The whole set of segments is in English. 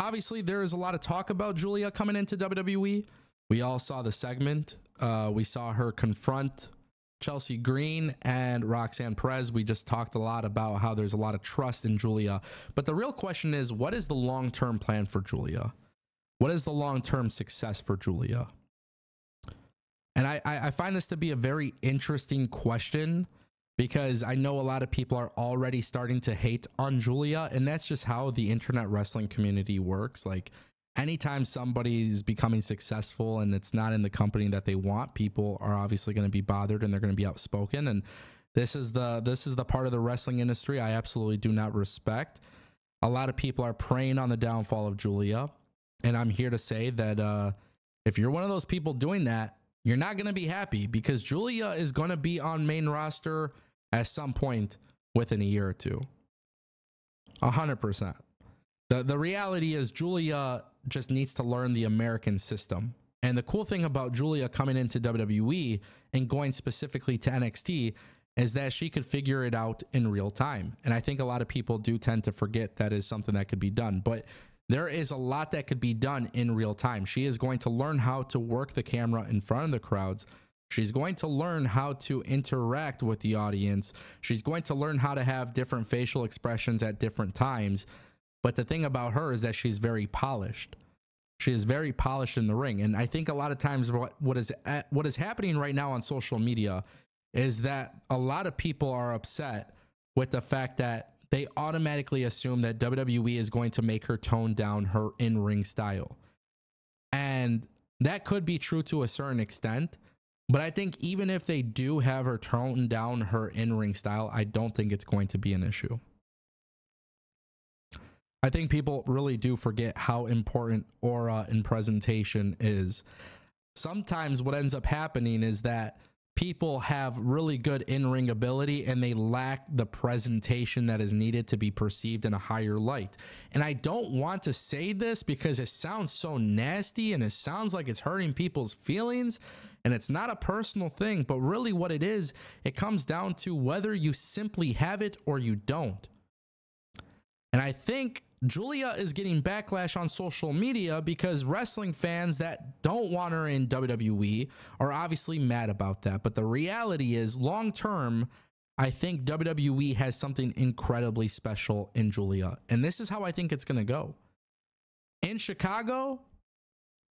obviously there is a lot of talk about Giulia coming into WWE. We all saw the segment. Uh, we saw her confront Chelsea Green and Roxanne Perez. We just talked a lot about how there's a lot of trust in Giulia. But the real question is what is the long term plan for Giulia? What is the long term success for Giulia? And I, I find this to be a very interesting question because I know a lot of people are already starting to hate on Giulia, and that's just how the internet wrestling community works. Like, anytime somebody's becoming successful and it's not in the company that they want, people are obviously going to be bothered and they're going to be outspoken. And this is the this is the part of the wrestling industry I absolutely do not respect. A lot of people are preying on the downfall of Giulia, and I'm here to say that uh, if you're one of those people doing that, you're not going to be happy because Giulia is going to be on main roster at some point within a year or two. A hundred percent. The the reality is Giulia just needs to learn the American system. And the cool thing about Giulia coming into WWE and going specifically to NXT is that she could figure it out in real time. And I think a lot of people do tend to forget that is something that could be done. But there is a lot that could be done in real time. She is going to learn how to work the camera in front of the crowds. She's going to learn how to interact with the audience. She's going to learn how to have different facial expressions at different times. But the thing about her is that she's very polished. She is very polished in the ring. And I think a lot of times what, what is what is happening right now on social media is that a lot of people are upset with the fact that they automatically assume that WWE is going to make her tone down her in-ring style. And that could be true to a certain extent, but I think even if they do have her tone down her in-ring style, I don't think it's going to be an issue. I think people really do forget how important aura and presentation is. Sometimes what ends up happening is that people have really good in-ring ability and they lack the presentation that is needed to be perceived in a higher light. And I don't want to say this because it sounds so nasty and it sounds like it's hurting people's feelings and it's not a personal thing, but really what it is, it comes down to whether you simply have it or you don't. And I think Giulia is getting backlash on social media because wrestling fans that don't want her in WWE are obviously mad about that. But the reality is, long term, I think WWE has something incredibly special in Giulia. And this is how I think it's going to go. In Chicago,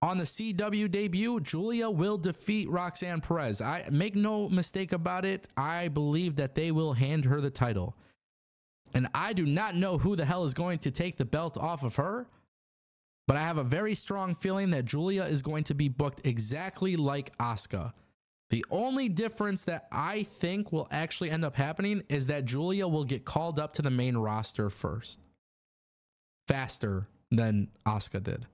on the CW debut, Giulia will defeat Roxanne Perez. I make no mistake about it. I believe that they will hand her the title. And I do not know who the hell is going to take the belt off of her. But I have a very strong feeling that Giulia is going to be booked exactly like Asuka. The only difference that I think will actually end up happening is that Giulia will get called up to the main roster first. Faster than Asuka did.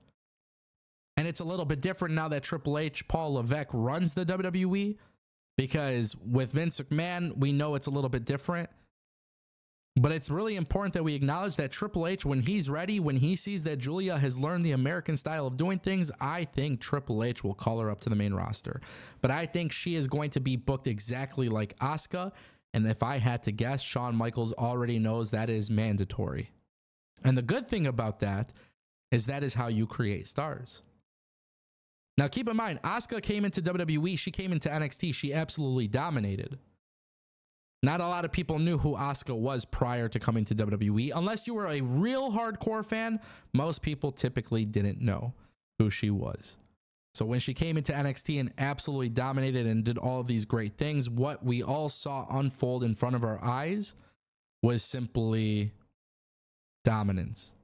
And it's a little bit different now that Triple H, Paul Levesque runs the WWE because with Vince McMahon, we know it's a little bit different. But it's really important that we acknowledge that Triple H, when he's ready, when he sees that Giulia has learned the American style of doing things, I think Triple H will call her up to the main roster. But I think she is going to be booked exactly like Asuka. And if I had to guess, Shawn Michaels already knows that is mandatory. And the good thing about that is that is how you create stars. Now, keep in mind, Asuka came into WWE, she came into NXT, she absolutely dominated. Not a lot of people knew who Asuka was prior to coming to WWE. Unless you were a real hardcore fan, most people typically didn't know who she was. So when she came into NXT and absolutely dominated and did all of these great things, what we all saw unfold in front of our eyes was simply dominance.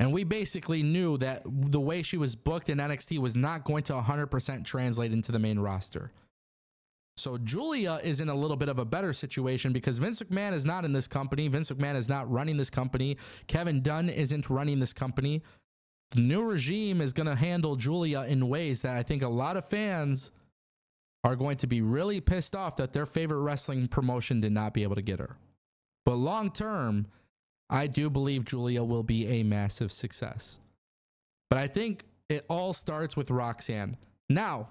And we basically knew that the way she was booked in NXT was not going to 100% translate into the main roster. So Giulia is in a little bit of a better situation because Vince McMahon is not in this company. Vince McMahon is not running this company. Kevin Dunn isn't running this company. The new regime is going to handle Giulia in ways that I think a lot of fans are going to be really pissed off that their favorite wrestling promotion did not be able to get her. But long term, I do believe Giulia will be a massive success. But I think it all starts with Roxanne. Now,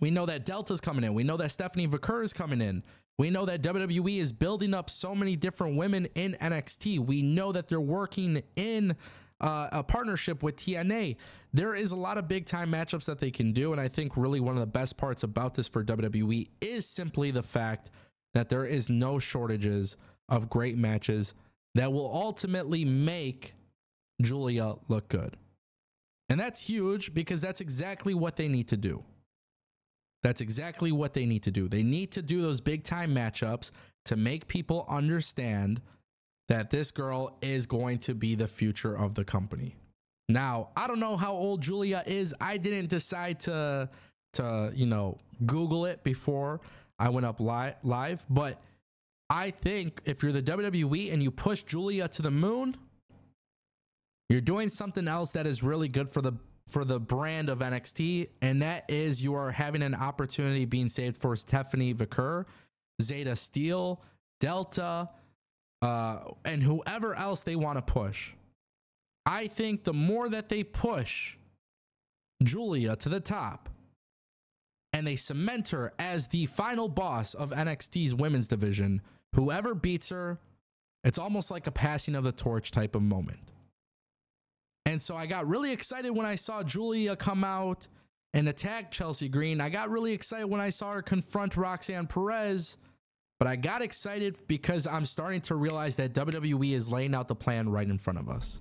we know that Delta's coming in. We know that Stephanie Vaquer is coming in. We know that WWE is building up so many different women in NXT. We know that they're working in uh, a partnership with TNA. There is a lot of big time matchups that they can do. And I think really one of the best parts about this for WWE is simply the fact that there is no shortages of great matches that will ultimately make Giulia look good. And that's huge because that's exactly what they need to do. That's exactly what they need to do. They need to do those big time matchups to make people understand that this girl is going to be the future of the company. Now, I don't know how old Giulia is. I didn't decide to to, you know, Google it before I went up li- live, but I think if you're the WWE and you push Giulia to the moon, you're doing something else that is really good for the for the brand of NXT, and that is you are having an opportunity being saved for Stephanie Vaquer, Zeta Steel, Delta, uh, and whoever else they want to push. I think the more that they push Giulia to the top and they cement her as the final boss of NXT's women's division, whoever beats her, it's almost like a passing of the torch type of moment. And so I got really excited when I saw Giulia come out and attack Chelsea Green. I got really excited when I saw her confront Roxanne Perez. But I got excited because I'm starting to realize that WWE is laying out the plan right in front of us.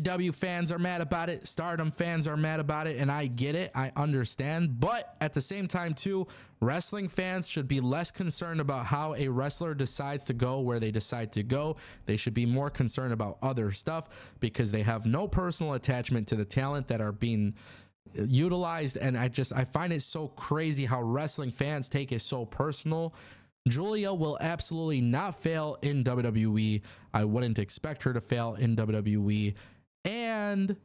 AEW fans are mad about it. Stardom fans are mad about it. And I get it. I understand. But at the same time, too, wrestling fans should be less concerned about how a wrestler decides to go where they decide to go. They should be more concerned about other stuff because they have no personal attachment to the talent that are being utilized. And I just, I find it so crazy how wrestling fans take it so personal Giulia will absolutely not fail in WWE. I wouldn't expect her to fail in WWE. And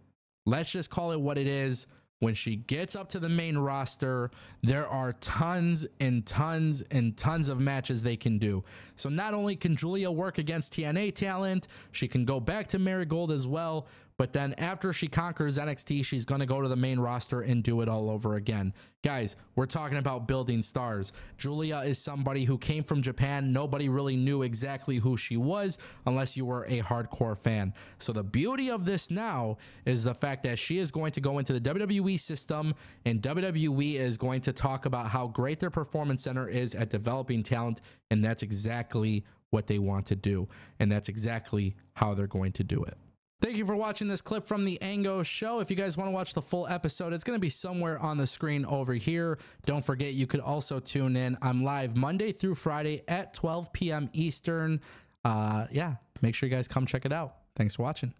let's just call it what it is. When she gets up to the main roster, there are tons and tons and tons of matches they can do. So not only can Giulia work against TNA talent, she can go back to Marigold as well, but then after she conquers NXT, she's going to go to the main roster and do it all over again. Guys, we're talking about building stars. Giulia is somebody who came from Japan. Nobody really knew exactly who she was unless you were a hardcore fan. So the beauty of this now is the fact that she is going to go into the WWE system and WWE is going to talk about how great their performance center is at developing talent. And that's exactly what they want to do. And that's exactly how they're going to do it. Thank you for watching this clip from the Ango Show. If you guys want to watch the full episode, it's going to be somewhere on the screen over here. Don't forget, you could also tune in. I'm live Monday through Friday at 12 p.m. Eastern. Uh, yeah, make sure you guys come check it out. Thanks for watching.